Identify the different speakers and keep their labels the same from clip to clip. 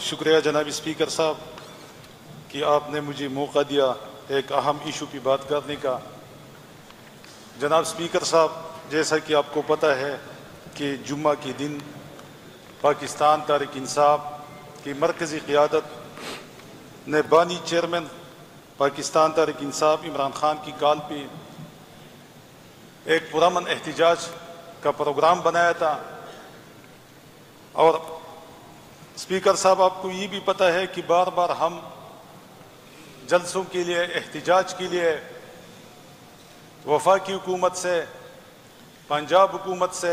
Speaker 1: शुक्रिया जनाब स्पीकर साहब कि आपने मुझे मौका दिया एक अहम इशू पर बात करने का जनाब स्पीकर साहब जैसा कि आपको पता है कि जुम्मे के दिन पाकिस्तान तारक इंसाफ की मरकज़ी क़्यादत ने बानी चेयरमैन पाकिस्तान तारक इंसाफ इमरान खान की कॉल पर एक पुरमन एहतजाज का प्रोग्राम बनाया था। और स्पीकर साहब, आपको ये भी पता है कि बार बार हम जलसों के लिए, एहतजाज के लिए, वफाकी हुकूमत से, पंजाब हुकूमत से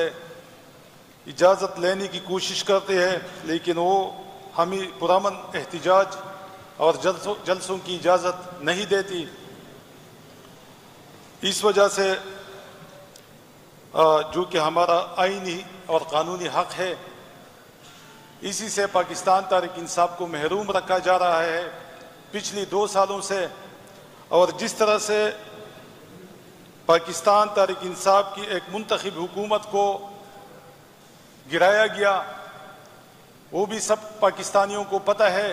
Speaker 1: इजाज़त लेने की कोशिश करते हैं, लेकिन वो हमें पुरमन एहतजाज और जलसों जलसों की इजाज़त नहीं देती। इस वजह से जो कि हमारा आइनी और कानूनी हक है। इसी से पाकिस्तान तारिक इंसाफ को महरूम रखा जा रहा है। पिछली दो सालों से और जिस तरह से पाकिस्तान तारिक इंसाफ की एक मुंतखब हुकूमत को गिराया गया, वो भी सब पाकिस्तानियों को पता है।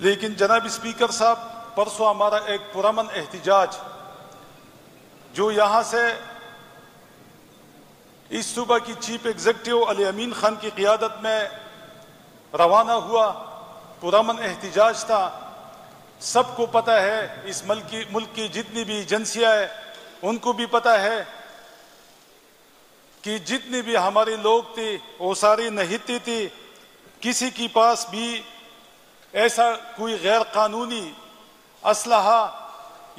Speaker 1: लेकिन जनाब स्पीकर साहब, परसों हमारा एक पुरमन एहतजाज, जो यहाँ से इस सूबा की चीफ एग्जेक्टिव अली अमीन खान की क़ियादत में रवाना हुआ, पुरमन एहतजाज था। सबको पता है, इस मुल्क की मुल्क की जितनी भी एजेंसियाँ हैं, उनको भी पता है कि जितनी भी हमारे लोग थे, वो सारी नहिती थी किसी के पास भी ऐसा कोई गैर कानूनी असलहा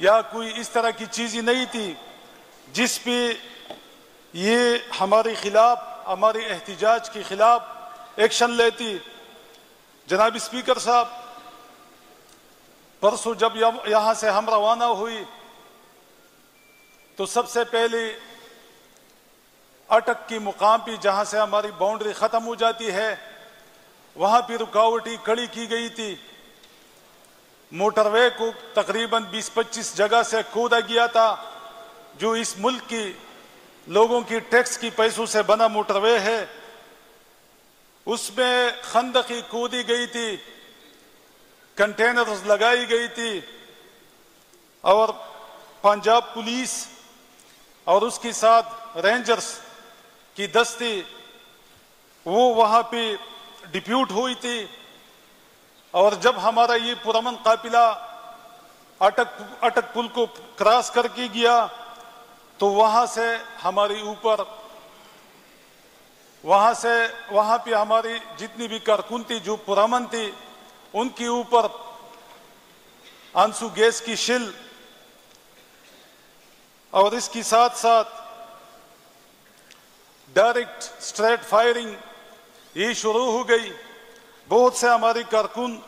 Speaker 1: या कोई इस तरह की चीज़ नहीं थी, जिस पे ये हमारे खिलाफ, हमारे एहतजाज के खिलाफ एक्शन लेती। जनाब स्पीकर साहब, परसों जब यहाँ से हम रवाना हुई तो सबसे पहले अटक की मुकाम पे जहाँ से हमारी बाउंड्री खत्म हो जाती है, वहाँ भी रुकावटी कड़ी की गई थी। मोटरवे को तकरीबन 20-25 जगह से खोदा गया था, जो इस मुल्क की लोगों की टैक्स की पैसों से बना मोटरवे है। उसमें खंदकी कूदी गई थी, कंटेनर्स लगाई गई थी, और पंजाब पुलिस और उसके साथ रेंजर्स की दस्ती, वो वहाँ पे डिप्यूट हुई थी। और जब हमारा ये पुरमन काफिला अटक अटक पुल को क्रॉस करके गया तो वहाँ से हमारे ऊपर, वहाँ से, वहाँ पे हमारी जितनी भी कारकुन थी जो पुरमन थी, उनके ऊपर आँसू गैस की शिल और इसके साथ साथ डायरेक्ट स्ट्रेट फायरिंग ये शुरू हो गई। बहुत से हमारी कारकुन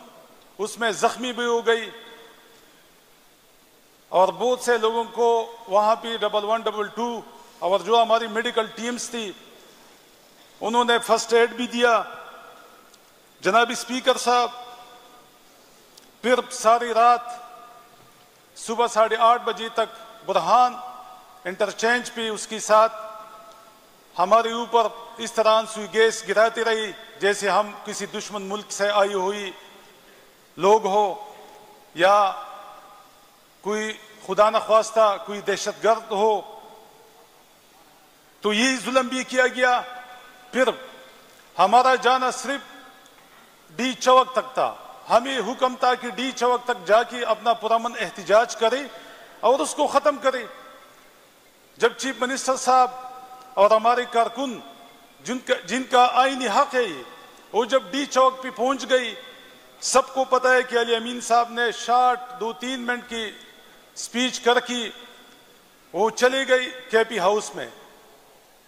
Speaker 1: उसमें जख्मी भी हो गई। और बहुत से लोगों को वहाँ पे डबल वन डबल टू और जो हमारी मेडिकल टीम्स थी, उन्होंने फ़र्स्ट एड भी दिया। जनाब स्पीकर साहब, फिर सारी रात सुबह साढ़े आठ बजे तक बुरहान इंटरचेंज पे उसके साथ हमारे ऊपर इस तरह सुई गैस गिराती रही, जैसे हम किसी दुश्मन मुल्क से आई हुई लोग हो या कोई खुदा न ख्वास्ता, कोई दहशत गर्द हो तो ये जुल्म भी किया गया। फिर हमारा जाना सिर्फ़ डी चौक तक था। हमें हुक्म था कि डी चौक तक जाके अपना पुरमन एहतजाज करे और उसको खत्म करे। जब चीफ मिनिस्टर साहब और हमारे कारकुन, जिनका जिनका आईनी हक है, वो जब डी चौक पे पहुँच गई, सबको पता है कि अली अमीन साहब ने शार्ट दो तीन मिनट की स्पीच करके वो चली गई केपी हाउस में।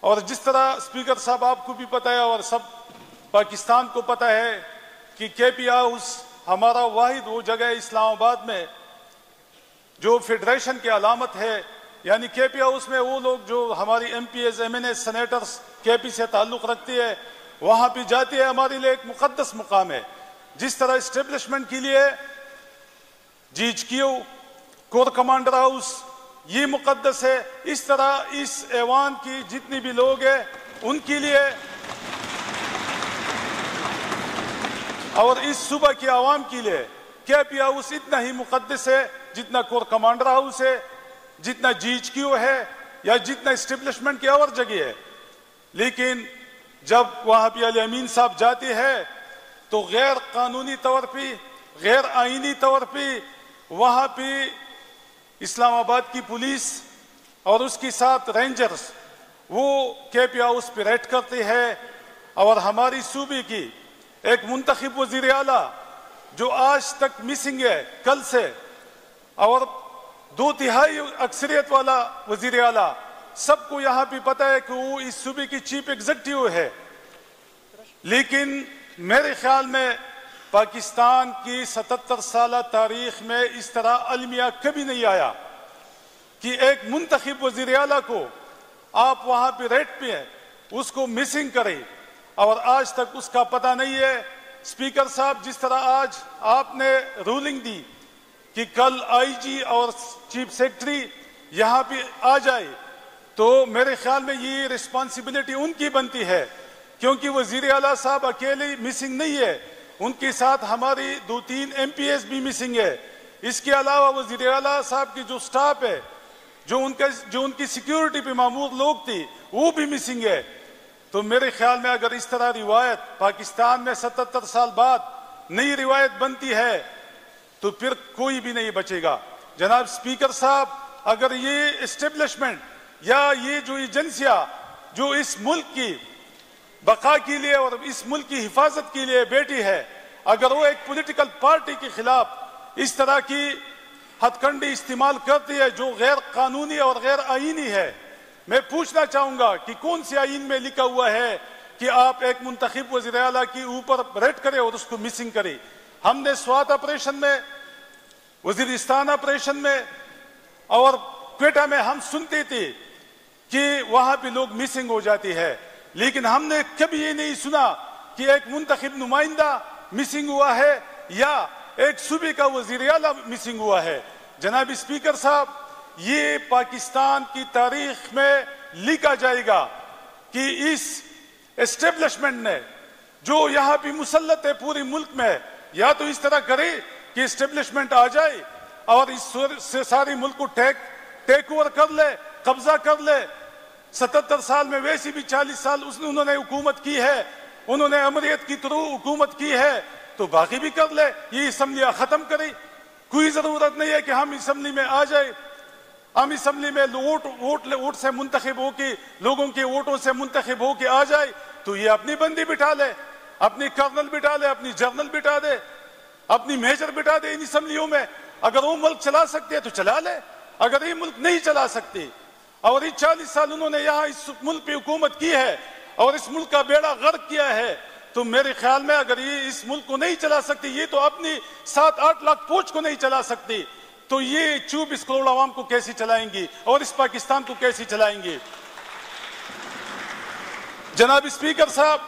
Speaker 1: और जिस तरह स्पीकर साहब आपको भी पता है और सब पाकिस्तान को पता है कि केपी हाउस हमारा वाहिद वो जगह इस्लामाबाद में जो फेडरेशन की अलामत है। यानी केपी हाउस में वो लोग जो हमारी M P S M N S senators K P से ताल्लुक रखती है, वहाँ भी जाती है। हमारे लिए एक मुकदस मुकाम है। जिस तरह स्टेब्लिशमेंट के लिए G H Q core commander house ये मुकदस है, इस तरह इस ऐवान की जितनी भी लोग हैं, उनके लिए और इस सुबह की आवाम के लिए क्या पी हाउस इतना ही मुकदस है, जितना कोर कमांडर हाउस है, जितना जीच क्यू है, या जितना स्टेब्लिशमेंट की और जगह है। लेकिन जब वहाँ पे अली अमीन साहब जाते हैं तो गैर कानूनी तौर पर गैर आइनी तौर पर वहाँ पे इस्लामाबाद की पुलिस और उसके साथ रेंजर्स, वो के हाउस पर रेड करते हैं और हमारी सूबे की एक मुंतखब वज़ीर आला, जो आज तक मिसिंग है, कल से, और दो तिहाई अक्सरियत वाला वज़ीर आला, सबको यहाँ पे पता है कि वो इस सूबे की चीफ एग्जीक्यूटिव है। लेकिन मेरे ख्याल में पाकिस्तान की 77 साल तारीख में इस तरह अलमिया कभी नहीं आया कि एक मुंतखब वज़ीर अला को आप वहाँ पे रेट पे हैं, उसको मिसिंग करें। और आज तक उसका पता नहीं है। स्पीकर साहब, जिस तरह आज आपने रूलिंग दी कि कल आईजी और चीफ सेक्रेटरी यहाँ पे आ जाए तो मेरे ख्याल में ये रिस्पॉन्सिबिलिटी उनकी बनती है, क्योंकि वज़ीर अला साहब अकेले मिसिंग नहीं है। उनके साथ हमारी दो तीन एम भी मिसिंग है। इसके अलावा वज़ीर अला साहब की जो स्टाफ है, जो उनके, जो उनकी सिक्योरिटी पे मामूर लोग थे, वो भी मिसिंग है। तो मेरे ख्याल में अगर इस तरह रिवायत पाकिस्तान में सतहत्तर साल बाद नई रिवायत बनती है तो फिर कोई भी नहीं बचेगा। जनाब स्पीकर साहब, अगर ये इस्टेब्लिशमेंट या ये जो एजेंसियाँ, जो इस मुल्क की बका के लिए और इस मुल्क की हिफाजत के लिए बेटी है। अगर वो एक पॉलिटिकल पार्टी के खिलाफ इस तरह की हथकंडी इस्तेमाल करती है जो गैर कानूनी और गैर आईनी है, मैं पूछना चाहूँगा कि कौन सी आइन में लिखा हुआ है कि आप एक मुंतखब वजी अला के ऊपर रेड करें और उसको मिसिंग करें? हमने स्वात ऑपरेशन में वजीरिस्तान ऑपरेशन में और क्वेटा में हम सुनते थे कि वहाँ पे लोग मिसिंग हो जाती है। लेकिन हमने कभी ये नहीं सुना कि एक मुंतखब नुमाइंदा मिसिंग हुआ है या एक सूबे का वज़ीर अला मिसिंग हुआ है। जनाब स्पीकर साहब, ये पाकिस्तान की तारीख में लिखा जाएगा कि इस एस्टेब्लिशमेंट ने जो यहाँ भी मुसलत है पूरे मुल्क में, या तो इस तरह करे कि एस्टेब्लिशमेंट आ जाए और इस सारे मुल्क को टेक टेक ओवर कर ले, कब्जा कर ले सतहत्तर साल में वैसी भी चालीस साल उसने, उन्होंने हुकूमत की है, उन्होंने अमरीत की थ्रू हुकूमत की है तो बाकी भी कर ले, ये असम्बलियाँ खत्म करें। कोई ज़रूरत नहीं है कि हम असम्बली में आ जाए। हम असम्बली में वोट वोट वोट से मुंतखब होके, लोगों के वोटों से मुंतखब होके आ जाए तो ये अपनी बंदी बिठा ले, अपनी कर्नल बिठा ले, अपनी जर्नल बिठा दे, अपनी मेजर बिठा दे इन असम्बलियों में। अगर वो मुल्क चला सकते हैं तो चला ले, अगर ये मुल्क नहीं चला सकते और ये चालीस साल उन्होंने यहाँ इस मुल्क पे हुकूमत की है और इस मुल्क का बेड़ा गर्क किया है तो मेरे ख्याल में अगर ये इस मुल्क को नहीं चला सकती, ये तो अपनी सात आठ लाख पोच को नहीं चला सकती तो ये चौबीस करोड़ आवाम को कैसे चलाएँगी और इस पाकिस्तान को कैसे चलाएँगे? जनाब स्पीकर साहब,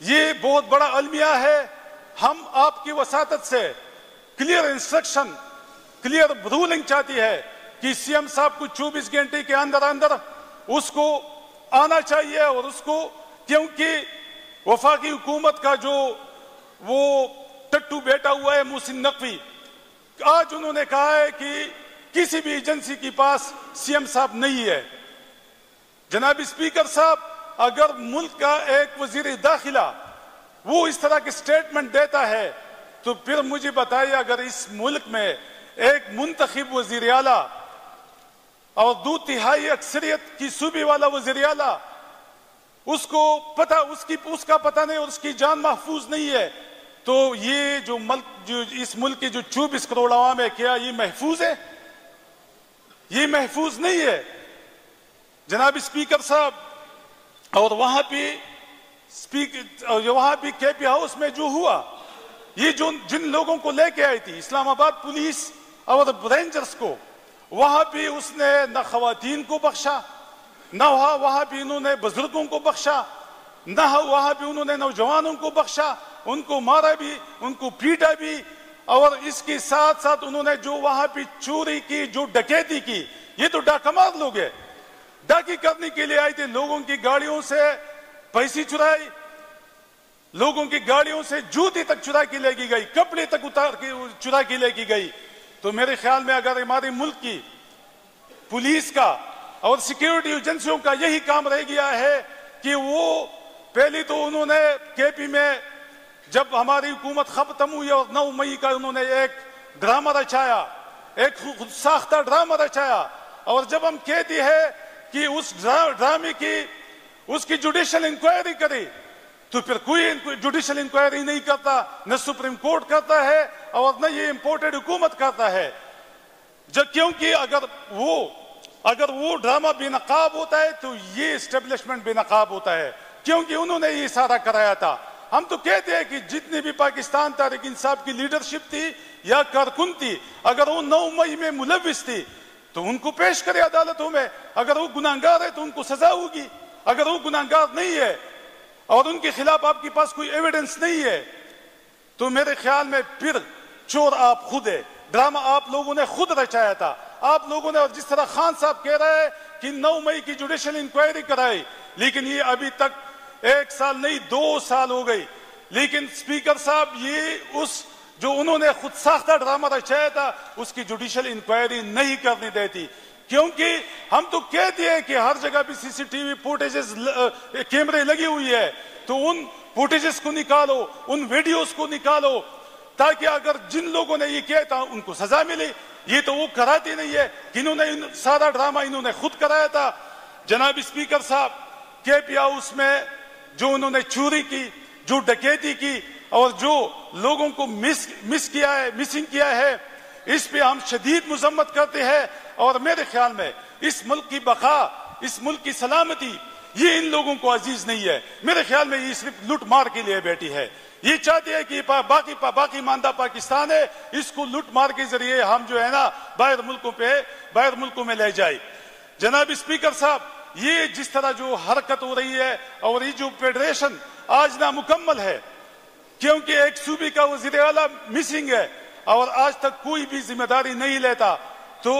Speaker 1: ये बहुत बड़ा अलमिया है। हम आपकी वसात से क्लियर इंस्ट्रक्शन क्लियर रूलिंग चाहती है। कि सीएम साहब को 24 घंटे के अंदर अंदर उसको आना चाहिए और उसको, क्योंकि वफाकी हुकूमत का जो वो टट्टू बैठा हुआ है मुहसिन नकवी, आज उन्होंने कहा है कि किसी भी एजेंसी के पास सीएम साहब नहीं है। जनाब स्पीकर साहब, अगर मुल्क का एक वज़ीर दाखिला वो इस तरह के स्टेटमेंट देता है तो फिर मुझे बताइए, अगर इस मुल्क में एक मुंतखब वज़ीर आला और दो तिहाई अक्सरियत की सूबे वाला वज़ीर आला। उसको पता, उसकी, उसका पता नहीं और उसकी जान महफूज नहीं है। तो ये जो मुल्क जो इस मुल्क के जो चौबीस करोड़ आवाम है, क्या ये महफूज है? ये महफूज नहीं है। जनाब स्पीकर साहब, और वहाँ पे स्पीकर वहाँ पे केपी हाउस में जो हुआ, ये जो जिन लोगों को लेके आई थी, इस्लामाबाद पुलिस और रेंजर्स को वहाँ भी उसने न खातन को बख्शा, न वहाँ भी उन्होंने बुज़ुर्गों को बख्शा, न वहाँ भी उन्होंने नौजवानों को बख्शा, उनको मारा भी, उनको पीटा भी, और इसके साथ साथ उन्होंने जो वहाँ पे चोरी की, जो डकैती की, ये तो डाकमार लोग है। डाकी करने के लिए आए थे, लोगों की गाड़ियों से पैसे चुराई लोगों की गाड़ियों से जूती तक चुरा के लेगी गई, कपड़े तक उतार के, चुरा के लेगी गई। तो मेरे ख्याल में अगर हमारे मुल्क की पुलिस का और सिक्योरिटी एजेंसियों का यही काम रह गया है कि वो, पहले तो उन्होंने केपी में जब हमारी हुकूमत खत्म हुई और नौ मई का उन्होंने एक ड्रामा रचाया, एक खुद साख्ता ड्रामा रचाया, और जब हम कहते हैं कि उस ड्रामे की, उसकी जुडिशियल इंक्वायरी करे तो फिर कोई जुडिशियल इंक्वायरी नहीं करता, न सुप्रीम कोर्ट करता है और न ये इंपोर्टेड हुकूमत करता है, जब क्योंकि अगर वो अगर वो ड्रामा बेनकाब होता है तो ये स्टेब्लिशमेंट बेनकाब होता है। क्योंकि उन्होंने ये सारा कराया था। हम तो कहते हैं कि जितने भी पाकिस्तान तारिक इंसाफ की लीडरशिप थी या कारकुन थी, अगर वो नौ मई में मुलविस थी तो उनको पेश करे अदालतों में। अगर वो गुनागार है तो उनको सजा होगी। अगर वो गुनागार नहीं है और उनके खिलाफ आपके पास कोई एविडेंस नहीं है तो मेरे ख्याल में फिर चोर आप खुद है। ड्रामा आप लोगों ने खुद रचाया था। आप लोगों ने और जिस तरह खान साहब कह रहे हैं कि 9 मई की जुडिशियल इंक्वायरी कराई, लेकिन ये अभी तक एक साल नहीं, दो साल हो गई। लेकिन स्पीकर साहब, ये उस जो उन्होंने खुद साख्ता ड्रामा रचाया था, उसकी जुडिशियल इंक्वायरी नहीं करने देती क्योंकि हम तो कहते हैं कि हर जगह भी सीसीटीवी फुटेजेस कैमरे लगी हुई है। तो उन फुटेजेस को निकालो, उन वीडियोस को निकालो ताकि अगर जिन लोगों ने ये किया था, उनको सजा मिले। ये तो वो कराते नहीं है इन्होंने सारा ड्रामा इन्होंने खुद कराया था। जनाब स्पीकर साहब के पी हाउस में जो उन्होंने चोरी की, जो डकैती की, और जो लोगों को मिस मिस किया है, मिसिंग किया है, इस पे हम शदीद मजम्मत करते हैं। और मेरे ख्याल में इस मुल्क की बखा, इस मुल्क की सलामती, ये इन लोगों को अज़ीज़ नहीं है। मेरे ख्याल में ये सिर्फ़ लूट मार के लिए बैठी है। ये चाहते हैं कि बाकी पा, बाकी मानदा पाकिस्तान है इसको लूट मार के ज़रिए हम जो है ना बाहर मुल्कों पे बाहर मुल्कों में ले जाए। जनाब स्पीकर साहब ये जिस तरह जो हरकत हो रही है और ये जो फेडरेशन आज ना मुकम्मल है क्योंकि एक सूबे का वज़ीर आला मिसिंग है और आज तक कोई भी ज़िम्मेदारी नहीं लेता तो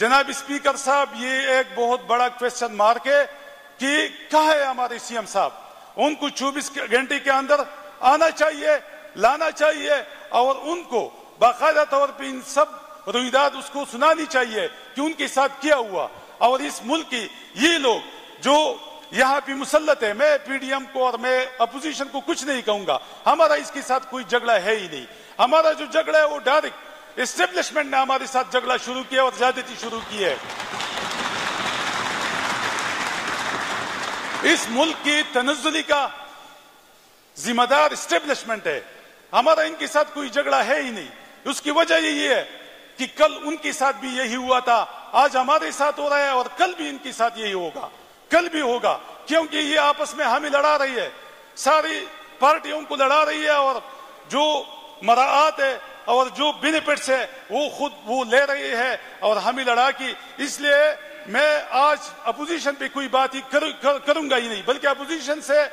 Speaker 1: जनाब स्पीकर साहब ये एक बहुत बड़ा क्वेश्चन मार्क है कि कहा है हमारे सीएम साहब? उनको 24 घंटे के अंदर आना चाहिए, लाना चाहिए और उनको बाकायदा तौर पर इन सब रुईदात उसको सुनानी चाहिए कि उनके साथ क्या हुआ। और इस मुल्क की ये लोग जो यहाँ पे मुसलत है, मैं पीडीएम को और मैं अपोजिशन को कुछ नहीं कहूँगा। हमारा इसके साथ कोई झगड़ा है ही नहीं। हमारा जो झगड़ा है वो डायरेक्ट एस्टेब्लिशमेंट ने हमारे साथ झगड़ा शुरू किया और ज्यादती शुरू की है। इस मुल्क की तनजली का जिम्मेदार स्टेब्लिशमेंट है। हमारा इनके साथ कोई झगड़ा है ही नहीं। उसकी वजह यही है कि कल उनके साथ भी यही हुआ था। आज हमारे साथ हो रहा है और कल भी इनके साथ यही होगा। कल भी होगा क्योंकि ये आपस में हमें लड़ा रही है। सारी पार्टियों को लड़ा रही है और जो मराहत है और जो बेनिफिट्स है वो खुद वो ले रही है और हमें लड़ा की इसलिए मैं आज अपोजिशन पे कोई बात ही कर, कर, करूँगा ही नहीं बल्कि अपोजिशन से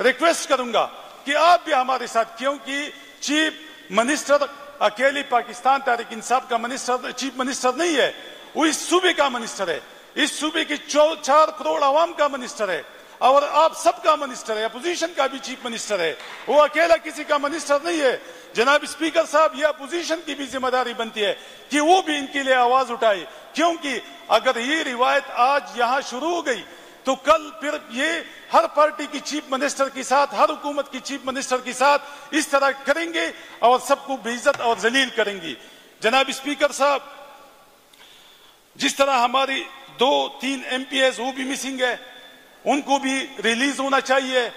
Speaker 1: रिक्वेस्ट करूँगा कि आप भी हमारे साथ, क्योंकि चीफ मिनिस्टर अकेली पाकिस्तान तारिक इंसाफ का मिनिस्टर, चीफ मिनिस्टर नहीं है, वो इस सूबे का मिनिस्टर है। इस सूबे की चार करोड़ आवाम का मिनिस्टर है और आप सबका मिनिस्टर है, अपोजिशन का भी चीफ मिनिस्टर है। वो अकेला किसी का मिनिस्टर नहीं है। जनाब स्पीकर साहब, ये अपोजिशन की भी ज़िम्मेदारी बनती है कि वो भी इनके लिए आवाज़ उठाए, क्योंकि अगर ये रिवायत आज यहाँ शुरू हो गई तो कल फिर ये हर पार्टी की चीफ मिनिस्टर के साथ, हर हुकूमत की चीफ मिनिस्टर के साथ इस तरह करेंगे और सबको बेइज्जत और जलील करेंगी। जनाब स्पीकर साहब, जिस तरह हमारी दो, तीन एम पी एस वो भी मिसिंग है, उनको भी रिलीज़ होना चाहिए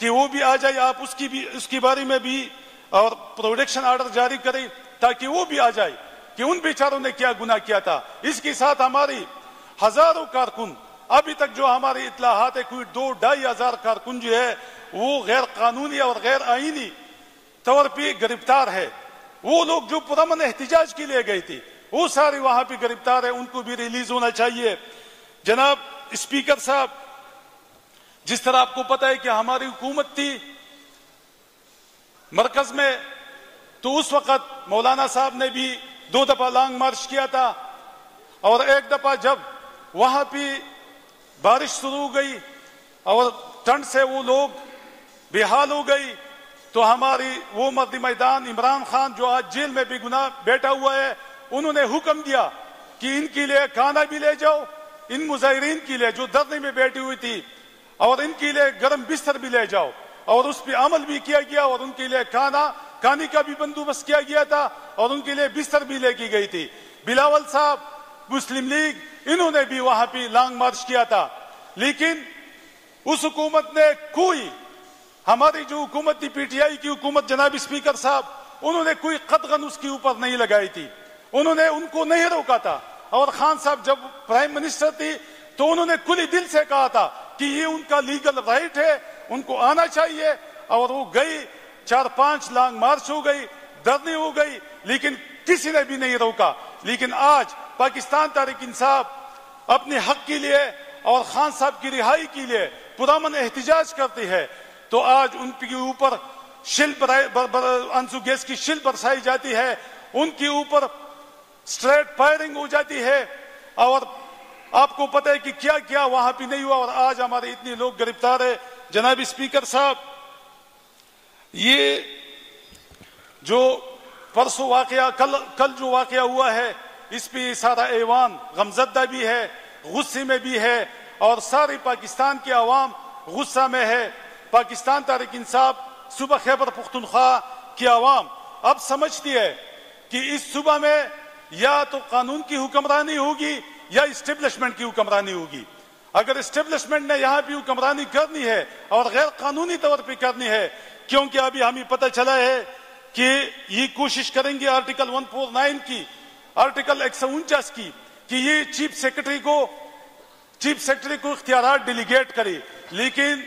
Speaker 1: कि वो भी आ जाए, आप उसकी भी, उसके बारे में भी और प्रोडक्शन ऑर्डर जारी करें ताकि वो भी आ जाए कि उन बेचारों ने क्या गुना किया था। इसके साथ हमारी हज़ारों कारकुन अभी तक जो हमारी इतलाहात है, कोई दो ढाई हज़ार कारकुन जो है, वो गैर कानूनी और गैर आईनी तौर पर गिरफ़्तार है। वो लोग जो पुरमन एहतजाज के लिए गए थे, वो सारे वहाँ पर गिरफ़्तार है, उनको भी रिलीज़ होना चाहिए। जनाब, स्पीकर साहब, जिस तरह आपको पता है कि हमारी हुकूमत थी मरकज में तो उस वक्त मौलाना साहब ने भी दो दफ़ा लॉन्ग मार्च किया था। और एक दफ़ा जब वहाँ भी बारिश शुरू हो गई और ठंड से वो लोग बेहाल हो गई तो हमारी वो मर्द मैदान इमरान खान जो आज जेल में बेगुनाह बैठा हुआ है, उन्होंने हुक्म दिया कि इनके लिए खाना भी ले जाओ, इन मुजाहरीन के लिए जो धरने में बैठी हुई थी, और इनके लिए गर्म बिस्तर भी ले जाओ। और उस पर अमल भी किया गया और उनके लिए खाना, खाने का भी बंदोबस्त किया गया था, और उनके लिए बिस्तर भी लेके गई थी। बिलावल साहब मुस्लिम लीग, इन्होंने भी वहाँ पे लॉन्ग मार्च किया था। लेकिन उस हुकूमत ने कोई, हमारी जो हुकूमत थी, पीटीआई की हुकूमत, जनाब स्पीकर साहब, उन्होंने कोई कदगन उसके ऊपर नहीं लगाई थी। उन्होंने उनको नहीं रोका था। और खान साहब जब प्राइम मिनिस्टर थी तो उन्होंने खुली दिल से कहा था कि ये उनका लीगल राइट है, उनको आना चाहिए। और वो गई, चार पाँच लाख मार्च हो गई, धरनी हो गई, लेकिन किसी ने भी नहीं रोका। लेकिन आज पाकिस्तान तारिक इंसाफ अपने हक के लिए और खान साहब की रिहाई के लिए पुरान एहतजाज करती है तो आज उनके ऊपर शिल आँसू गैस की शिल बरसाई जाती है, उनके ऊपर स्ट्रेट फायरिंग हो जाती है, और आपको पता है कि क्या क्या वहाँ भी नहीं हुआ, और आज हमारे इतने लोग गिरफ़्तार है। जनाब स्पीकर साहब, ये जो परसों वाकया, कल कल जो वाकया हुआ है इस पे सारा ऐवान गमजदा भी है, गुस्से में भी है, और सारे पाकिस्तान की आवाम गुस्सा में है। पाकिस्तान तारिक इंसाफ, सुबह खैबर पुख्तनख्वा की आवाम अब समझती है कि इस सुबह में या तो कानून की हुक्मरानी होगी या इस्टेब्लिशमेंट की हुक्मरानी होगी। अगर इस्टेब्लिशमेंट ने यहाँ भी हुक्मरानी करनी है और गैर कानूनी तौर पर करनी है, क्योंकि अभी हमें पता चला है कि ये कोशिश करेंगे आर्टिकल 149 की आर्टिकल एक सौ उनचास की, कि ये चीफ सेक्रेटरी को, चीफ सेक्रेटरी को इख्तियार डेलीगेट करे। लेकिन,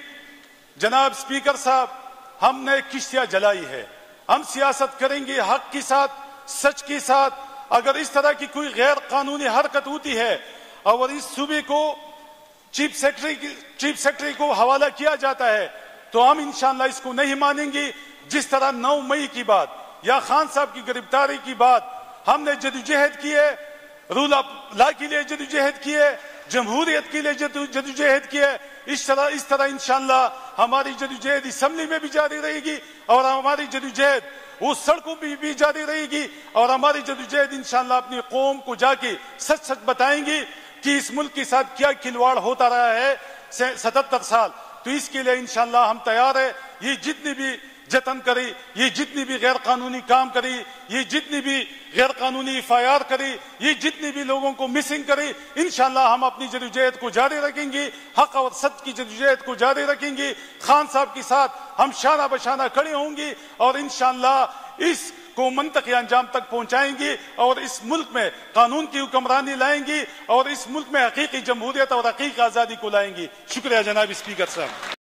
Speaker 1: जनाब स्पीकर साहब, हमने किश्तियाँ जलाई है। हम सियासत करेंगे हक के साथ, सच के साथ। अगर इस तरह की कोई गैर कानूनी हरकत होती है, और इस सूबे को चीफ सेक्रेटरी चीफ सेक्रेटरी को हवाला किया जाता है तो हम इंशाला इसको नहीं मानेंगे। जिस तरह 9 मई की बात, या खान साहब की गिरफ्तारी की बात हमने जदोजहद की है, रूल ऑफ़ ला के लिए जदोजहद की है, जमहूरियत के लिए जदोजहद की है, इस तरह इस तरह इंशाला हमारी जदोजहद असम्बली में भी जारी रहेगी और हमारी जदोजहद वो सड़कों पर भी जारी रहेगी और हमारी जदोजहद इंशाला अपनी कौम को जाके सच सच बताएँगी कि इस मुल्क के साथ क्या खिलवाड़ होता रहा है सतहत्तर साल। तो इसके लिए इंशाला हम तैयार है। ये जितनी भी जतन करी, ये जितनी भी गैर कानूनी काम करी, ये जितनी भी गैर कानूनी एफ़ आई आर करी, ये जितनी भी लोगों को मिसिंग करी इनशाला हम अपनी जदोजहद को जारी रखेंगे, हक और सच की जदोजहद को जारी रखेंगे। खान साहब के साथ हम शाना बशाना खड़े होंगे और इनशाला इस को मंतक अंजाम तक पहुंचाएँगे और इस मुल्क में कानून की हुक्मरानी लाएँगी और इस मुल्क में हकीकी जमहूरियत और हकीक आज़ादी को लाएँगी। शुक्रिया जनाब स्पीकर साहब।